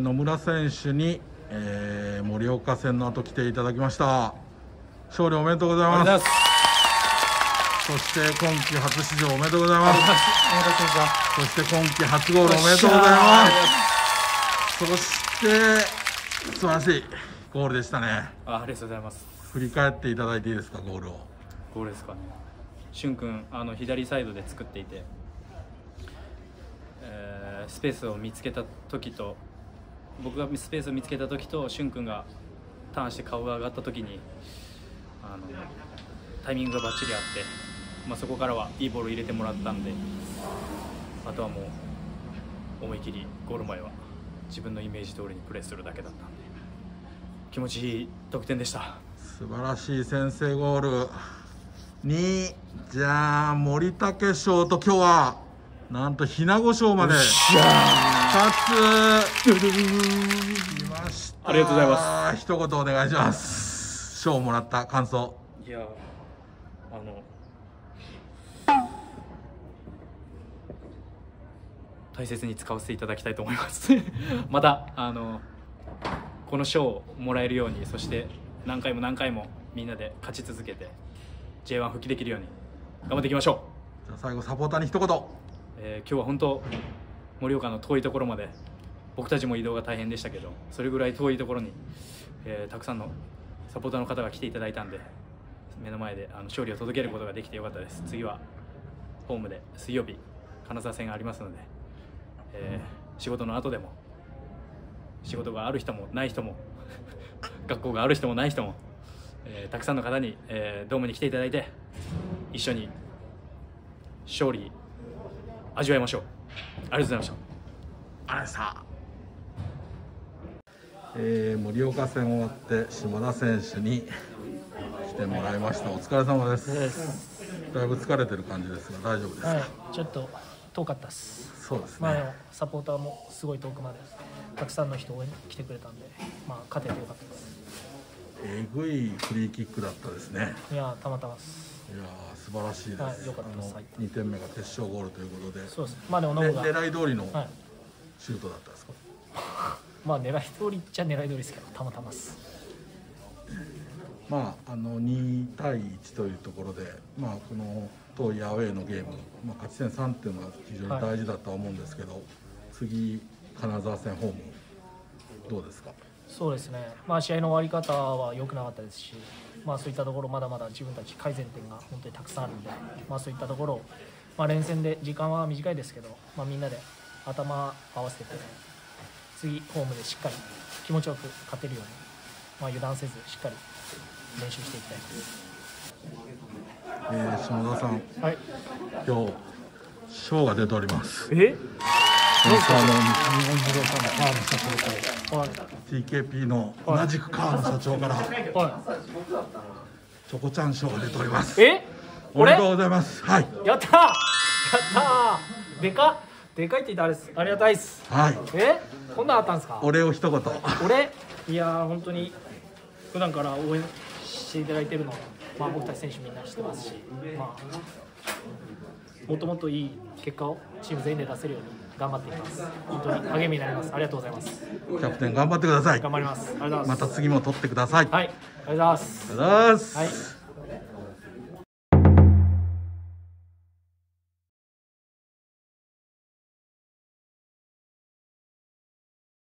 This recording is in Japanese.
ー野村選手に、えー盛岡戦の後来ていただきました。勝利おめでとうございます。そして今季初出場おめでとうございます。そして今季初ゴールおめでとうございます。そして素晴らしいゴールでしたね。あありがとうございます。振り返っていただいていいですかゴールを。ゴールですかね。しゅんくんあの左サイドで作っていて、えースペースを見つけた時と僕がスペースを見つけた時としゅんくんがターンして顔が上がった時にあのタイミングがバッチリあって、まあ、そこからはいいボールを入れてもらったんであとはもう思い切りゴール前は自分のイメージ通りにプレーするだけだったんで気持ちいい得点でした。素晴らしい先制ゴールにじゃあ森武賞と今日はなんと日名子賞まで2つ来ましたありがとうございま一言お願いします。賞をもらった感想。いやあの大切に使わせていただきたいと思います。またあのこの賞をもらえるようにそして何回も何回もみんなで勝ち続けて J1 復帰できるように頑張っていきましょう、じゃあ最後サポーターに一言えー今日は本当盛岡の遠いところまで僕たちも移動が大変でしたけどそれぐらい遠いところに、えーたくさんのサポーターの方が来ていただいたんで目の前であの勝利を届けることができてよかったです。次はホームで水曜日金沢戦がありますので、えー仕事の後でも仕事がある人もない人も 学校がある人もない人も、えーたくさんの方に、えードームに来ていただいて一緒に勝利味わいましょう。ありがとうございました。ありがとうございました。えー盛岡戦終わって島田選手に来てもらいました。お疲れ様です。だいぶ疲れてる感じですが大丈夫ですか、はい、ちょっと遠かったです。そうですね、まあサポーターもすごい遠くまでたくさんの人応援に来てくれたんで、まあ勝ててよかったです。えぐいフリーキックだったですね。いやたまたま。いやー素晴らしいです、はい良かったです。あのはい2点目が決勝ゴールということで。そうです。まあでもノでブが、狙い通りのはい、シュートだったんですか、まあ狙い通りっちゃ狙い通りですけどたまたまです。まああの2対1というところでまあこの遠いアウェーのゲーム、まあ、勝ち点3っていうのは非常に大事だとは思うんですけど、次金沢戦ホームどうですか？そうですね。まあ試合の終わり方は良くなかったですし、まあそういったところまだまだ自分たち改善点が本当にたくさんあるんで、まあそういったところをまあ連戦で時間は短いですけど、まあみんなで頭合わせて次ホームでしっかり気持ちよく勝てるように、まあ油断せずしっかり練習していきたい。えー下田さんはい。今日賞が出ておりますえ？TKP の同じく川野社長からはチョコちゃん賞が出ております。い。え？俺おめでとうございます。はい。やったー。やったー。でか？っでかいって言ったらあれです。ありがたいっす。はい。え？こんなんあったんですか？お礼を一言。俺いやー本当に普段から応援していただいてるのまあ僕たち選手みんな知ってますしまあもっともっといい結果をチーム全員で出せるように頑張っていきます。本当に励みになります。ありがとうございます。キャプテン頑張ってください。頑張ります。ありがとうございます。また次も取ってください、はいありがとうございます。ありがとうございます、はい